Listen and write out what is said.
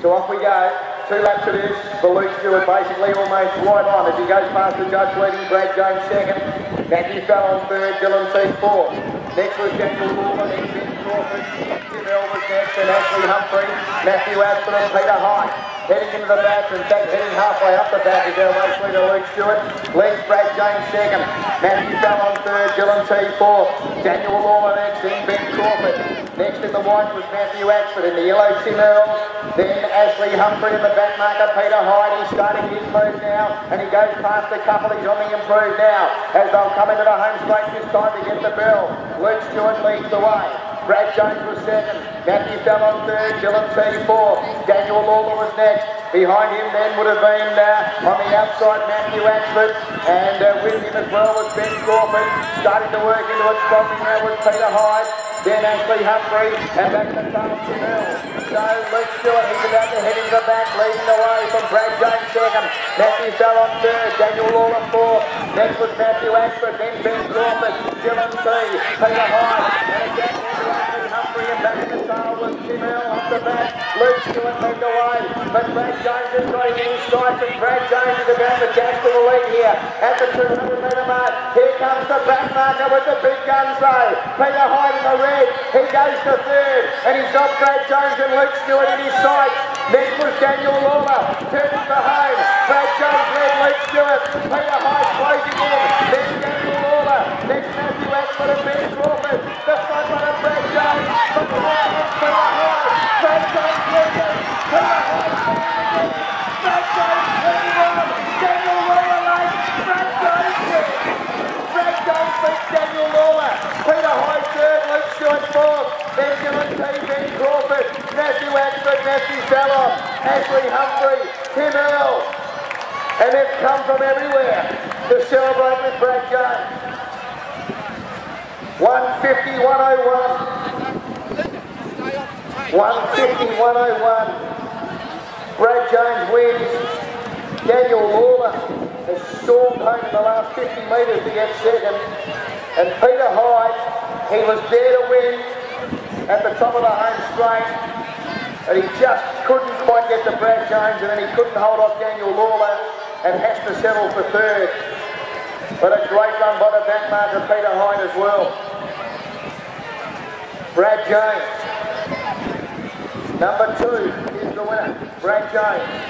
So off we go. Two laps it is for Luke Stewart, basically almost right on as he goes past the judge leading, Brad Jones second. Matthew Fallon third, Dylan T fourth. Next was Daniel Lawler, then Ben Crawford, Tim Elvis next, and Ashley Humphrey, Matthew Aspen and Peter Hyde. Heading into the and back, heading halfway up the back is our race leader Luke Stewart. Leads Brad James second. Matthew Fallon third, Dylan T fourth. Daniel Lawler next, then Ben Crawford. Next in the white was Matthew Ashford. In the yellow, Tim Earls. Then Ashley Humphrey in the back marker, Peter Hyde. He's starting his move now, and he goes past a couple. He's on the improve now, as they'll come into the home straight this time to get the bell. Luke Stewart leads the way. Brad Jones was second. Matthew Fallon third. Dylan T fourth. Daniel Lawler was next. Behind him then would have been uh, on the outside Matthew Ashford. And uh, with him as well was Ben Crawford. Starting to work into it strongly now with Peter Hyde. Then Ashley Humphrey and back to Charles Hill. So Luke Stewart, he's about to head into the back, leading the way from Brad Jones second. Matthew Fallon third. Daniel Lawler fourth. Next was Matthew Ashford. Then Ben Crawford. Dylan T. Peter Hyde. And again Ashley Humphrey and back in the tail was Tim Earl off the back. Luke Stewart moved away. But Brad Jones has got him in sight. And Brad Jones is about to dash to the lead here at the 200 metre mark. Here comes the back marker with the big guns though. Peter Hyde in the red. He goes to third. And he's got Brad Jones and Luke Stewart in his sights. Next was Daniel Lawler. Turning for home. Brad Jones led Luke Stewart. Peter Hyde closing in. Next Daniel Lawler. Next Matthew Ashford and Ben Crawford. The front runner Brad Jones. From the right hand Peter Hyde. Brad Jones leading. Peter Hyde leading. Brad Jones turning on. Daniel Lawler late. Brad Jones wins. Brad Jones beats Daniel Lawler. Peter Hyde third. Luke Stewart fourth. Then Dylan T. Ben Crawford. Matthew Ashford. Matthew Fallon. Ashley Humphrey. Tim Earl. And they've come from everywhere to celebrate with Brad Jones. 150, 101. 150, 101. Brad Jones wins. Daniel Lawler has stormed home in the last 50 metres to get second. And Peter Hyde, he was there to win at the top of the home straight. And he just couldn't quite get to Brad Jones and then he couldn't hold off Daniel Lawler and has to settle for third. But a great run by the back Peter Hyde as well. Brad Jones. Number two is the winner, Brad Jones.